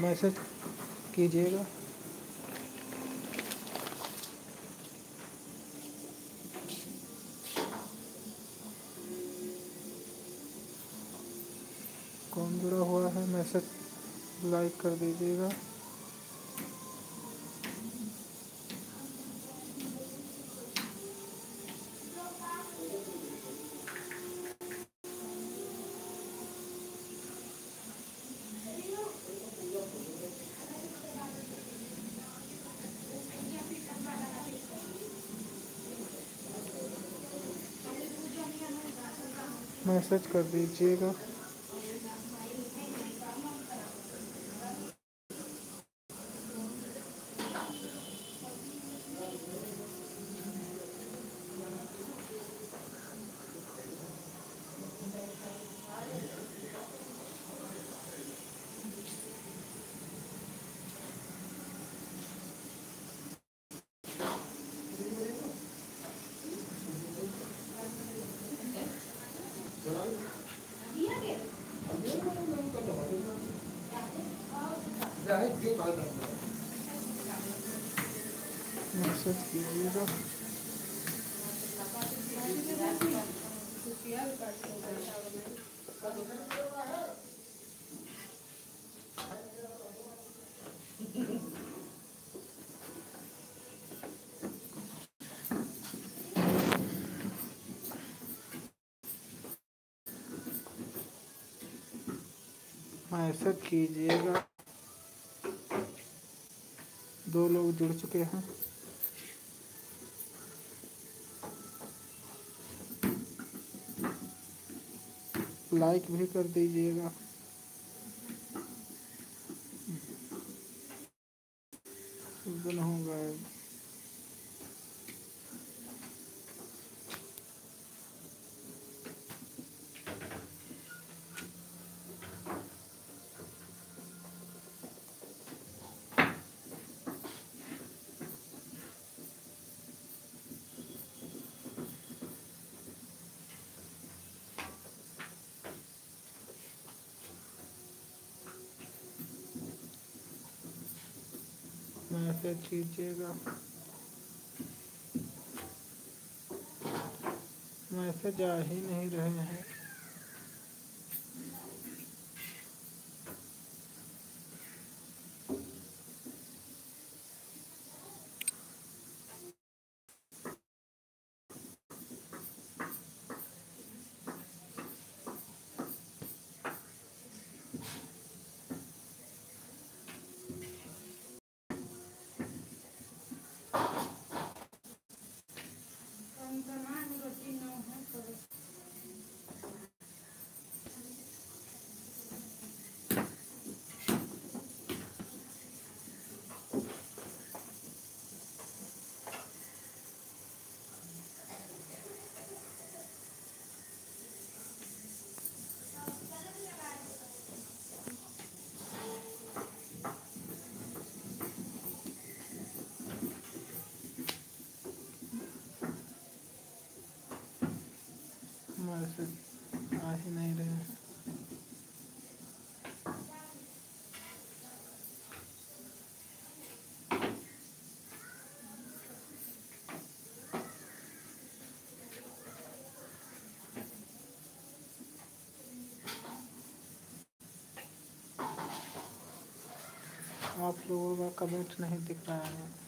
Message कीजिएगा। कौन जुड़ा हुआ है मैसेज लाइक कर दीजिएगा। मैसेज कर दीजिएगा। मैसेज कीजिएगा मैसेज कीजिएगा। दो लोग जुड़ चुके हैं। लाइक भी कर दीजिएगा। दिन हो ऐसे खींचेगा कीजिएगा मैसेज आ ही नहीं रहे हैं। आप लोगों का कमेंट नहीं दिख रहा है।